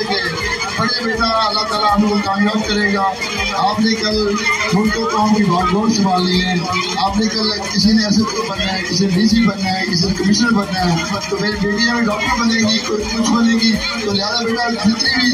दरखास्त ये है कि बड़े बेटा अल्लाह ताला हमको कामयाब करेगा। आपने कल मुल्क को कौम की संभाल ली है। आपने कल किसी ने एस को बनना है, किसी ने डी सी बनना है, किसी ने कमिश्नर बनना है। तो मेरी बेटियाँ भी डॉक्टर बनेगी, कोई कुछ बनेगी तो लिहाजा बेटा जितनी भी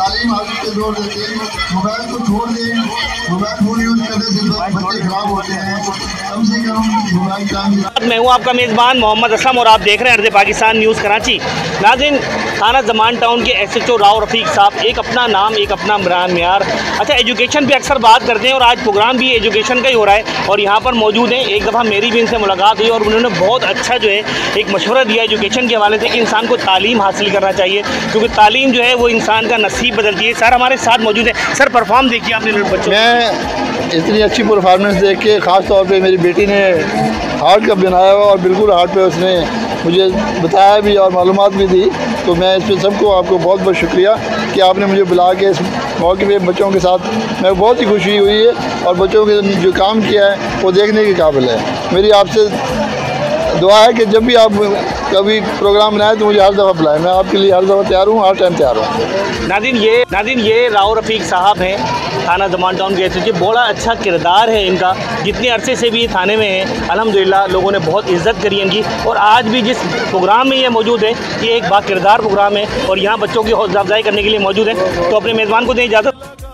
तालीम हासिल के ज़ोर देते मोबाइल को छोड़ दें। मैं हूँ आपका मेज़बान मोहम्मद असलम और आप देख रहे हैं अर्ज़ पाकिस्तान न्यूज़ कराची। नाजिन, थाना जमान टाउन के S H O Rao Rafiq साहब, एक अपना नाम, एक अपना इमरान मियार। अच्छा एजुकेशन पे अक्सर बात करते हैं और आज प्रोग्राम भी एजुकेशन का ही हो रहा है और यहाँ पर मौजूद हैं। एक दफ़ा मेरी भी इनसे मुलाकात हुई और उन्होंने बहुत अच्छा जो है एक मशवरा दिया एजुकेशन के हवाले से कि इंसान को तालीम हासिल करना चाहिए, क्योंकि तालीम जो है वो इंसान का नसीब बदलती है। सर, हमारे साथ मौजूद है। सर परफॉर्म देखिए आपने बच्चों। इतनी अच्छी परफॉर्मेंस देख के ख़ास तौर पे मेरी बेटी ने हार्ट कप बनाया हुआ और बिल्कुल हार्ट पे उसने मुझे बताया भी और मालूम भी दी। तो मैं इस पर सबको आपको बहुत बहुत शुक्रिया कि आपने मुझे बुला के इस मौके पे बच्चों के साथ मैं बहुत ही खुशी हुई है और बच्चों के जो काम किया है वो देखने के काबिल है। मेरी आपसे दुआ है कि जब भी आप कभी प्रोग्राम बनाए तो मुझे हर दफ़ा बुलाएँ। मैं आपके लिए हर दफ़ा तैयार हूँ, हर टाइम तैयार हूँ। नादिन ये नादिन ये राव रफ़ीक साहब हैं, थाना दमान टाउन के एस बड़ा अच्छा किरदार है इनका। जितने अरसे से भी ये थाने में हैं अलहमदिल्ला लोगों ने बहुत इज़्ज़त करी इनकी। और आज भी जिस प्रोग्राम में ये मौजूद है, ये एक बाकिरदार प्रोग्राम है। और यहाँ बच्चों की हौसला अफजाई करने के लिए मौजूद है। तो अपने मेज़बान को दें इजाज़त।